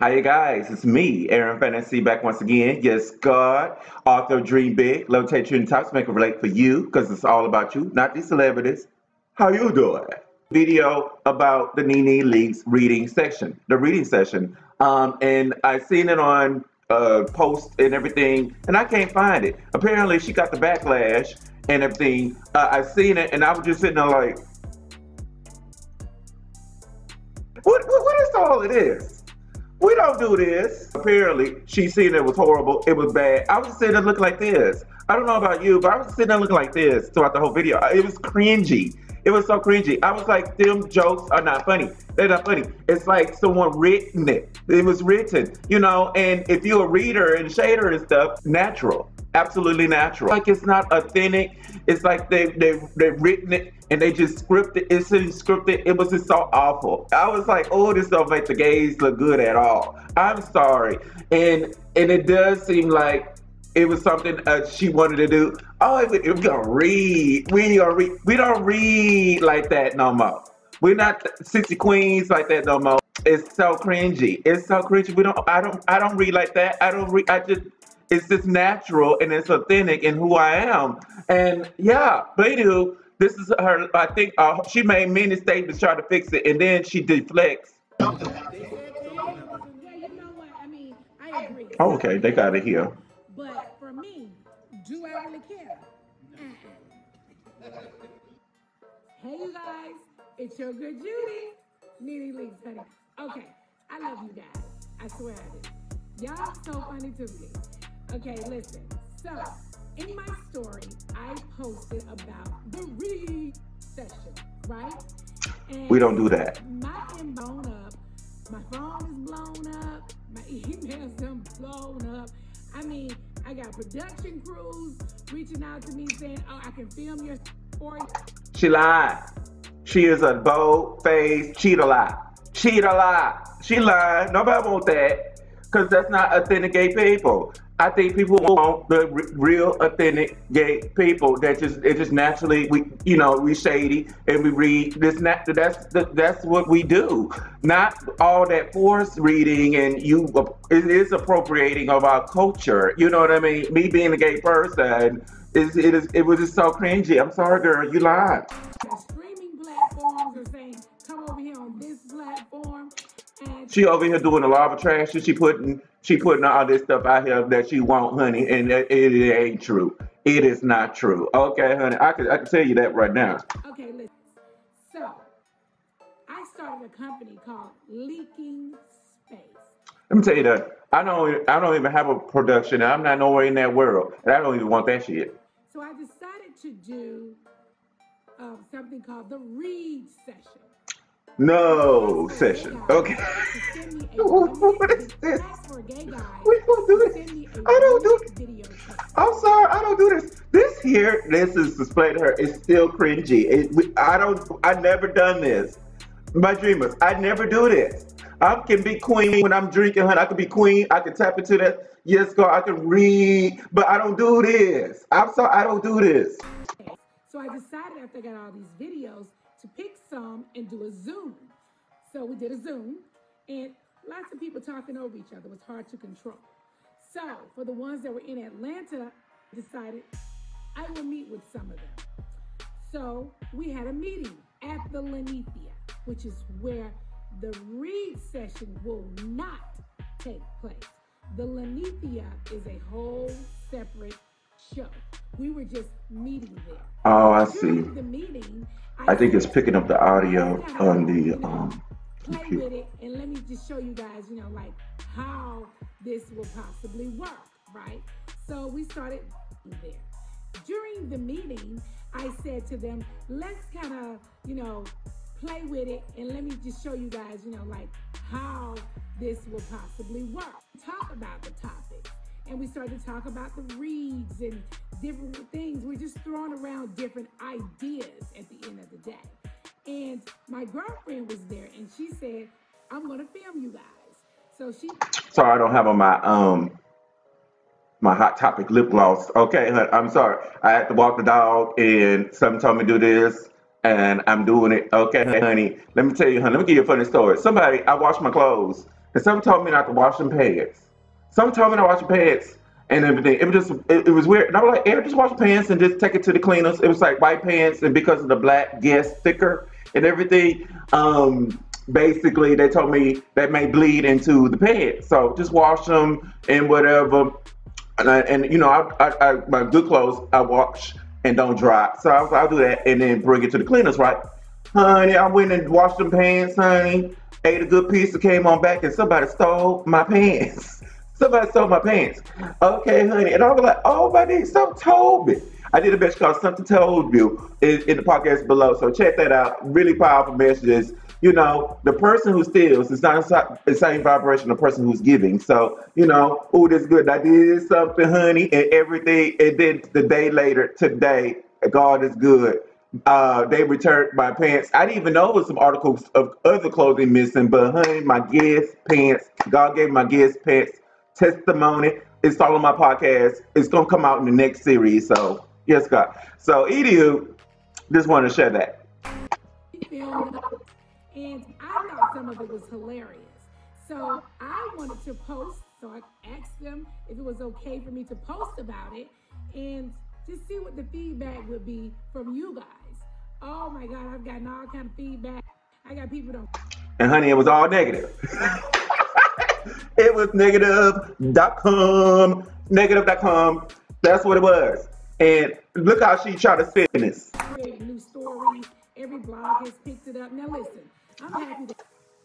Hi, you guys. It's me, Aaron Fantazii, back once again. Yes, God, author Dream Big, Levitate Trending Topics, make it relate for you because it's all about you, not these celebrities. How you doing? Video about the Nene Leakes reading section, the reading session. Um, and I seen it on uh, post and everything, and I can't find it. Apparently, she got the backlash and everything. Uh, I seen it, and I was just sitting there like, what, what, what is all of this? We don't do this. Apparently, she seen it was horrible. It was bad. I was sitting there looking like this. I don't know about you, but I was sitting there looking like this throughout the whole video. It was cringy. It was so cringy. I was like, them jokes are not funny. They're not funny. It's like someone written it. It was written, you know, and if you're a reader and shader and stuff, natural. Absolutely natural. Like it's not authentic. It's like they they they've written it and they just scripted. It's scripted. It was just so awful. I was like, oh, this don't make the gays look good at all. I'm sorry, and and it does seem like it was something uh, she wanted to do. Oh, if, if we're gonna read, we gonna read. We don't read like that no more. We're not sixty queens like that no more. It's so cringy. It's so cringy. We don't. I don't. I don't read like that. I don't read. I just it's just natural and it's authentic in who I am. And yeah, but anywho, this is her. I think uh, she made many statements trying to fix it, and then she deflects. Yeah, you know what? I mean, I agree. Oh, okay, they got it here. But for me, do I really care? Uh-uh. Hey, you guys, it's your good Judy. Nene Leakes, honey. Okay, I love you guys. I swear I do. Y'all so funny to me. Okay, listen. So, in my story, I posted about the read session, right? And We don't do that. my blown up, my phone is blown up, my emails done blown up. I mean, I got production crews reaching out to me saying, "Oh, I can film your story." She lied. She is a bold-faced cheater lie. Cheater lie. She lied. Nobody want that. Because that's not authentic gay people. I think people want the real authentic gay people that just it just naturally we you know we shady and we read this nat- that's the, that's what we do. Not all that forced reading and you it is appropriating of our culture. You know what I mean? Me being a gay person is it is it was just so cringy. I'm sorry girl. You lied She over here doing a lot of trash. and She putting she putting all this stuff out here that she want, honey, and it, it ain't true. It is not true. Okay, honey, I can I can tell you that right now. okay, listen. So, I started a company called Leaking Space. Let me tell you that I don't I don't even have a production. I'm not nowhere in that world, and I don't even want that shit. So I decided to do um, something called the read session. No Ask for a gay session. Okay. to send me a what one is minute. this? Ask for a gay guy We don't do this. send me a I don't do minute video clip. I'm sorry, I don't do this. This here, this is displayed to her. It's still cringy. It, we, I don't. I never done this. My dreamers, I never do this. I can be queen when I'm drinking, honey. I can be queen. I can tap into that. Yes, girl. I can read, but I don't do this. I'm sorry, I don't do this. So I decided after I got all these videos to pick some and do a Zoom. So we did a Zoom, and lots of people talking over each other It was hard to control. So for the ones that were in Atlanta, I decided I will meet with some of them. So we had a meeting at the Linnethia, which is where the read session will not take place. The Linnethia is a whole separate show. We were just meeting there. Oh, I see. During the meeting, I think it's picking up the audio on the um play computer. with it and let me just show you guys, you know, like how this will possibly work, right? So we started there. During the meeting, I said to them, let's kind of, you know, play with it and let me just show you guys, you know, like how this will possibly work. Talk about the topics. And we started to talk about the reads and different things. We're just throwing around different ideas at the end of the day. And my girlfriend was there and she said, I'm gonna film you guys. So she Sorry, I don't have on my um my hot topic lip gloss. Okay, I'm sorry. I had to walk the dog, and someone told me to do this, and I'm doing it. Okay, honey. Let me tell you, honey. Let me give you a funny story. Somebody, I washed my clothes, and some told me not to wash them pants. Some told me not to wash the pants and everything. It was just it, it was weird. And I was like, "Air, just wash pants and just take it to the cleaners." It was like white pants, and because of the black Guess thicker and everything, um, basically they told me that may bleed into the pants. So just wash them and whatever. And, I, and you know, I, I, I my good clothes I wash and don't dry. So I was, like, I'll do that and then bring it to the cleaners, right? Honey, I went and washed them pants, honey. Ate a good piece and came on back and somebody stole my pants. somebody stole my pants. Okay, honey. And I was like, oh my God, something told me. I did a message called Something Told You in, in the podcast below. So check that out. Really powerful messages you know, the person who steals is not the same vibration the person who's giving. So, you know, oh, this good. I did something, honey, and everything. And then the day later, today, God is good. Uh, they returned my pants. I didn't even know it was some articles of other clothing missing, but honey, my Guess pants. God gave my Guess pants testimony. It's all on my podcast. It's gonna come out in the next series. So yes, God. So Edu, just want to share that and I thought some of it was hilarious. So I wanted to post, so I asked them if it was okay for me to post about it and just see what the feedback would be from you guys. Oh my God, I've gotten all kind of feedback. I got people that. And honey, it was all negative. it was negative.com, negative.com. That's what it was. And look how she tried to spin this. New stories. Every blog has picked it up. Now listen,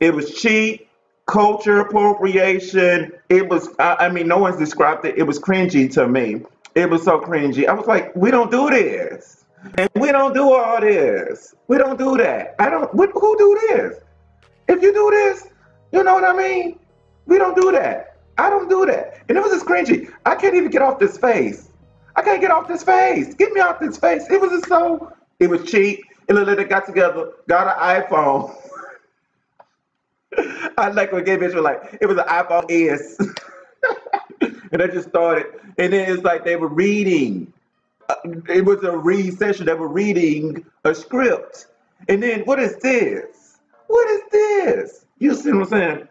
it was cheap, culture appropriation. It was, I, I mean, no one's described it. It was cringy to me. It was so cringy. I was like, we don't do this. And we don't do all this. We don't do that. I don't, what, who do this? If you do this, you know what I mean? We don't do that. I don't do that. And it was just cringy. I can't even get off this face. I can't get off this face. Get me off this face. It was just so, it was cheap. And they got together, got an iPhone. I like when gay bitch were like, it was an iPhone S. and I just started. And then it's like they were reading. Uh, it was a read session. They were reading a script. And then, what is this? What is this? You see what I'm saying?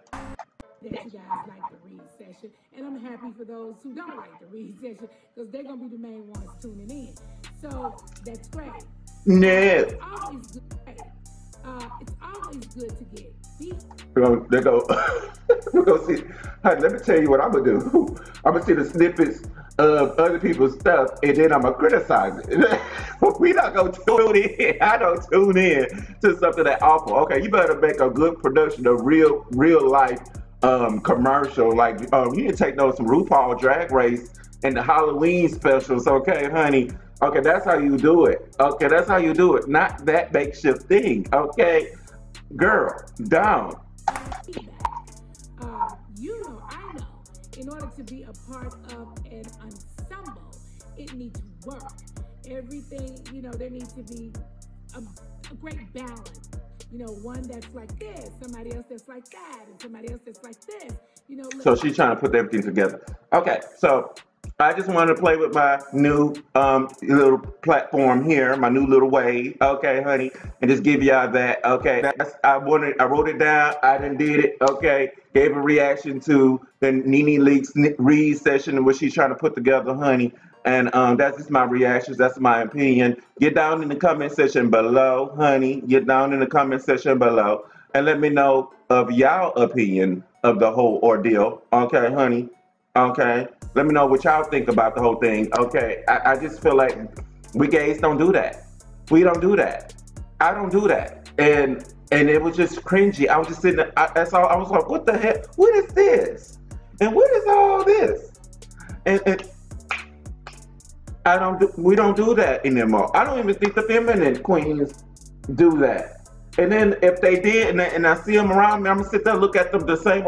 That you guys like the read session. And I'm happy for those who don't like the read session because they're going to be the main ones tuning in. So that's great. Yeah. It's always good. Uh, it's always good to get we're gonna, go, we're see. Honey, let me tell you what I'm gonna do. I'm gonna see the snippets of other people's stuff, and then I'm gonna criticize it. we not gonna tune in. I don't tune in to something that awful. Okay, you better make a good production of real, real life um, commercial. Like um, you to take notes from RuPaul Drag Race and the Halloween specials. Okay, honey. Okay, that's how you do it. Okay, that's how you do it. Not that makeshift thing. Okay. Girl, down. Uh, you know, I know, in order to be a part of an ensemble, it needs to work. Everything, you know, there needs to be a, a great balance. You know, one that's like this, somebody else that's like that, and somebody else that's like this. You know. So she's trying to put everything together. Okay, so I just wanted to play with my new um, little platform here, my new little way. Okay, honey, and just give y'all that. Okay, that's I wanted. I wrote it down. I didn't did it. Okay, gave a reaction to the Nene Leakes read session where she's trying to put together, honey. And um, that's just my reactions. That's my opinion. Get down in the comment section below, honey. Get down in the comment section below and let me know of y'all opinion of the whole ordeal. Okay, honey. Okay. Let me know what y'all think about the whole thing. Okay. I, I just feel like we gays don't do that. We don't do that. I don't do that. And and it was just cringy. I was just sitting there, I, that's all I was like, what the heck? What is this? And what is all this? And, and I don't do, we don't do that anymore. I don't even think the feminine queens do that. And then if they did, and, and I see them around me, I'm gonna sit there and look at them the same.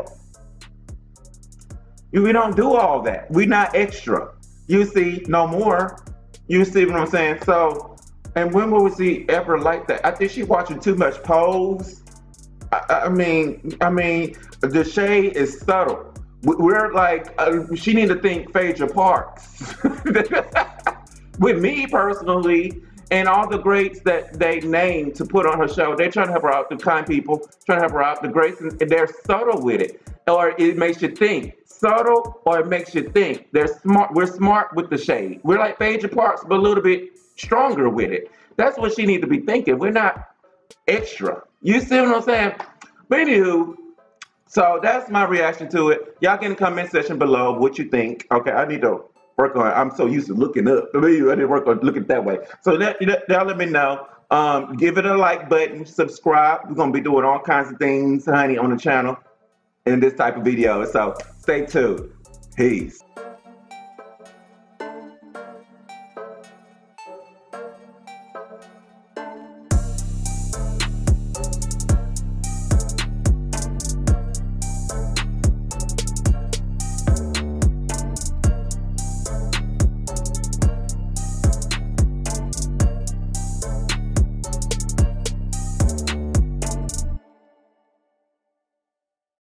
We don't do all that. We're not extra. You see, no more. You see what I'm saying? So, and when will we see ever like that? I think she's watching too much Pose. I, I mean, I mean, the shade is subtle. We're like, uh, she need to think Phaedra Parks. With me personally, and all the greats that they named to put on her show. They're trying to help her out, the kind people, trying to help her out, the greats, and they're subtle with it. Or it makes you think. Subtle or it makes you think. They're smart. We're smart with the shade. We're like Phaedra Parks, but a little bit stronger with it. That's what she needs to be thinking. We're not extra. You see what I'm saying? But anywho, so that's my reaction to it. Y'all the comment section below what you think. Okay, I need to work on. I'm so used to looking up. I didn't work on looking that way. So that, y'all let me know. Um, give it a like button, subscribe. We're gonna be doing all kinds of things, honey, on the channel in this type of video. So stay tuned. Peace.